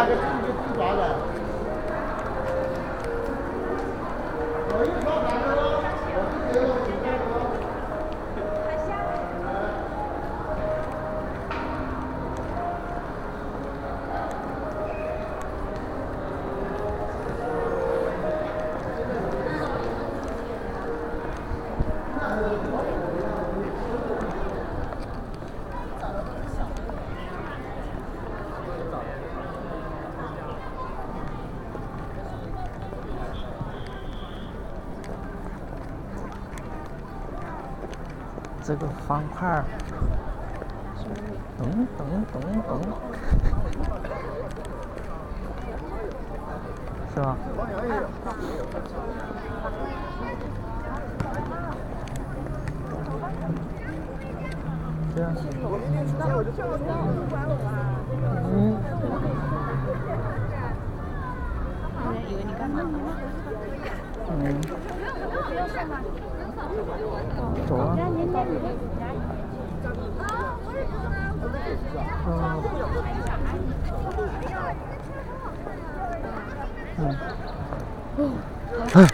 我自己自抓的。我又挑哪个？我自己又挑？这个方块儿，咚咚咚咚，是吧？对啊。嗯。以为你干嘛？嗯。走啊。嗯。嗯。哎。